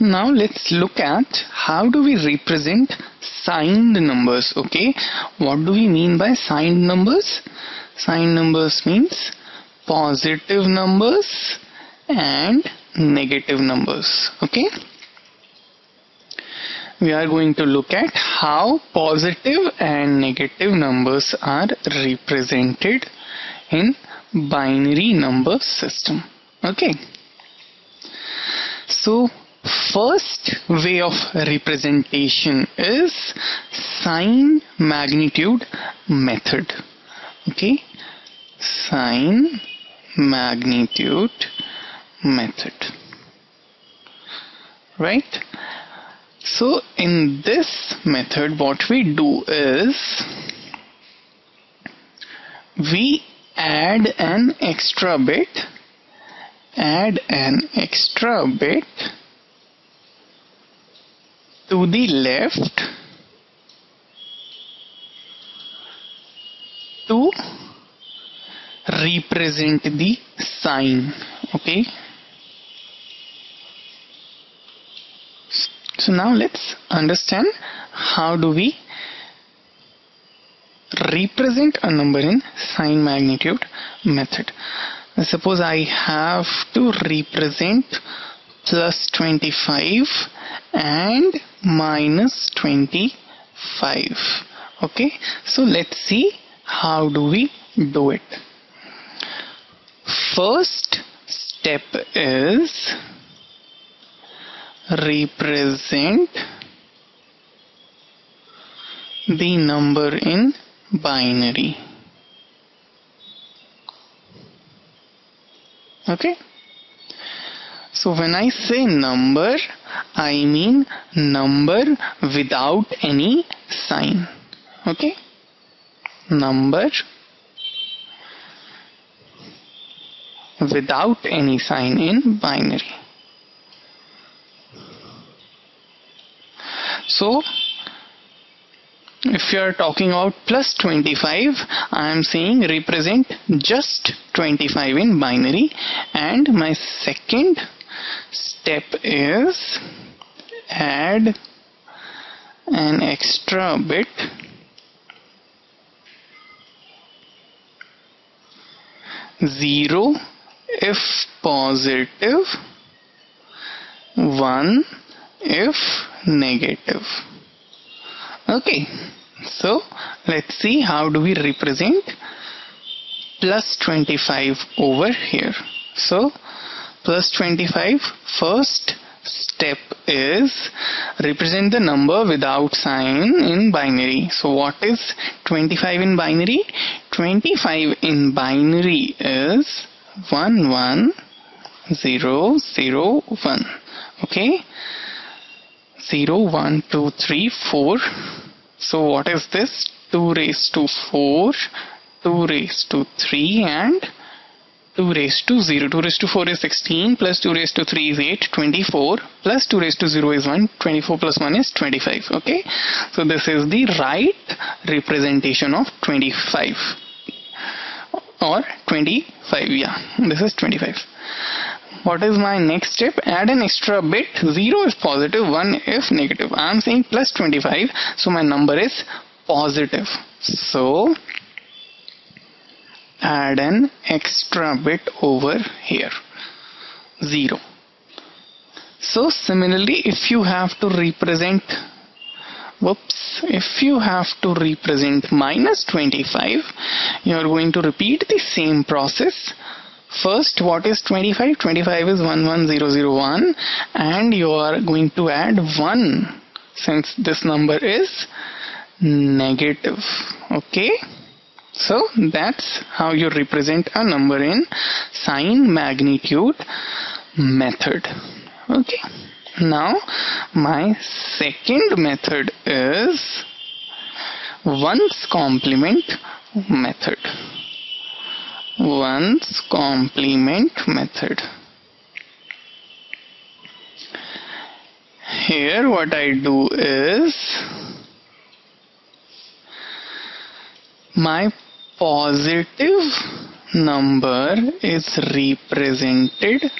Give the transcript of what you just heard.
now let's look at how do we represent signed numbers okay? What do we mean by signed numbers? Signed numbers means positive numbers and negative numbers okay? We are going to look at how positive and negative numbers are represented in binary number system okay? So first way of representation is sign magnitude method. Okay? Sign magnitude method. Right? So in this method what we do is we add an extra bit add an extra bit to the left to represent the sign okay? So now let's understand how do we represent a number in sign magnitude method. Suppose I have to represent plus 25 and minus 25 okay? So let's see how do we do it. First step is represent the number in binary. Okay so when I say number I mean number without any sign. Okay? Number without any sign in binary. So if you are talking about plus 25 I am saying represent just 25 in binary and my second step is add an extra bit zero if positive one if negative. Okay so let's see how do we represent plus 25 over here. So plus 25 first step is represent the number without sign in binary. So what is 25 in binary? 25 in binary is 1 1 0 0 1 okay? 0 1 2 3 4 so what is this? 2 raised to 4 2 raised to 3 and 2 raised to 0 2 raised to 4 is 16 plus 2 raised to 3 is 8 24 plus 2 raised to 0 is 1 24 plus 1 is 25 okay? So this is the right representation of 25 or 25 yeah this is 25 what is my next step? Add an extra bit 0 if positive 1 if negative. I am saying plus 25 so my number is positive. So add an extra bit over here. 0 so similarly if you have to represent whoops if you have to represent minus 25 you are going to repeat the same process. First what is 25 25 is 11001 and you are going to add 1 since this number is negative. Okay so that's how you represent a number in sign magnitude method. Okay. Now my second method is ones complement method. Ones complement method. Here what I do is my positive number is represented